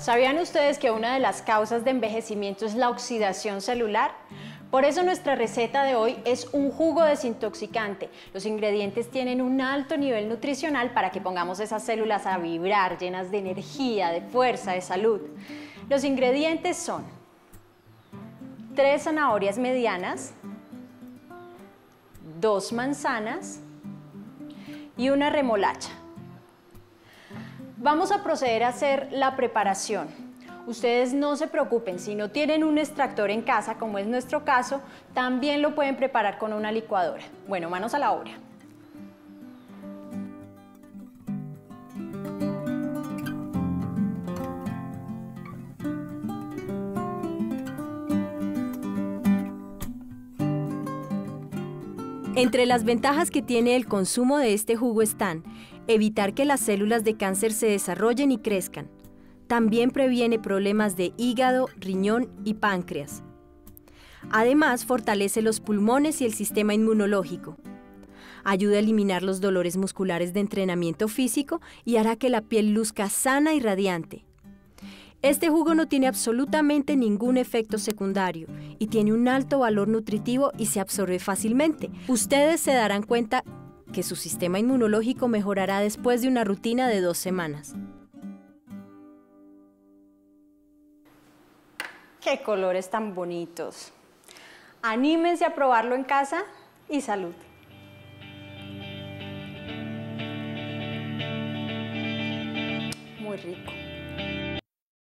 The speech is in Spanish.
¿Sabían ustedes que una de las causas de envejecimiento es la oxidación celular? Por eso nuestra receta de hoy es un jugo desintoxicante. Los ingredientes tienen un alto nivel nutricional para que pongamos esas células a vibrar, llenas de energía, de fuerza, de salud. Los ingredientes son tres zanahorias medianas, dos manzanas y una remolacha. Vamos a proceder a hacer la preparación. Ustedes no se preocupen, si no tienen un extractor en casa, como es nuestro caso, también lo pueden preparar con una licuadora. Bueno, manos a la obra. Entre las ventajas que tiene el consumo de este jugo están evitar que las células de cáncer se desarrollen y crezcan. También previene problemas de hígado, riñón y páncreas. Además, fortalece los pulmones y el sistema inmunológico. Ayuda a eliminar los dolores musculares de entrenamiento físico y hará que la piel luzca sana y radiante. Este jugo no tiene absolutamente ningún efecto secundario y tiene un alto valor nutritivo y se absorbe fácilmente. Ustedes se darán cuenta que su sistema inmunológico mejorará después de una rutina de dos semanas. ¡Qué colores tan bonitos! Anímense a probarlo en casa y salud. Muy rico.